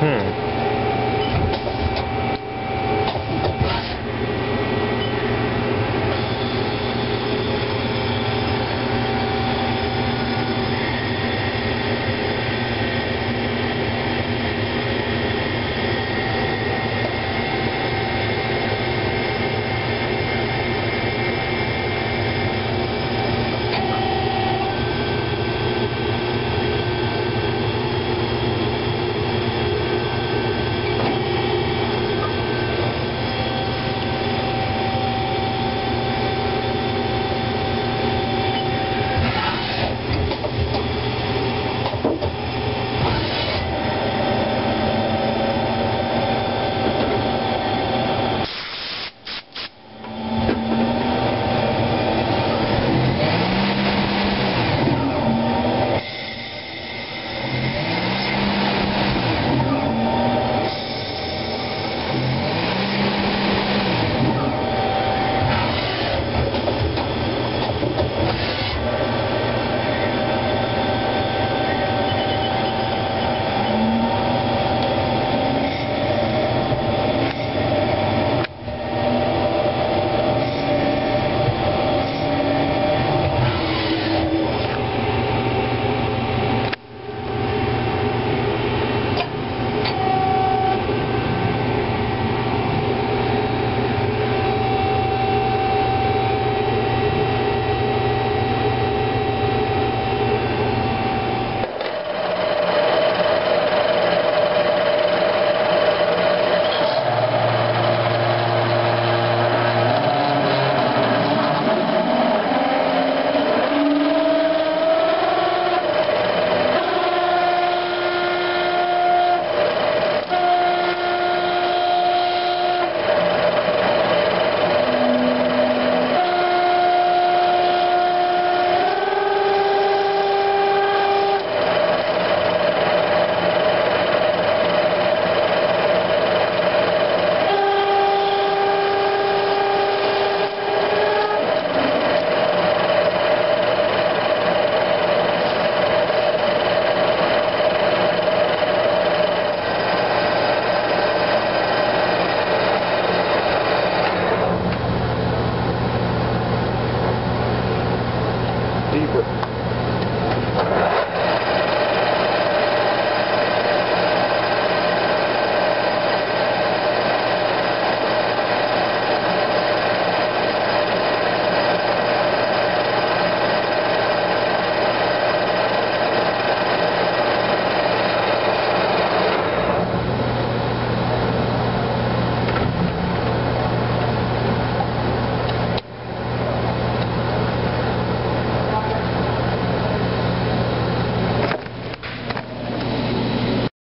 嗯。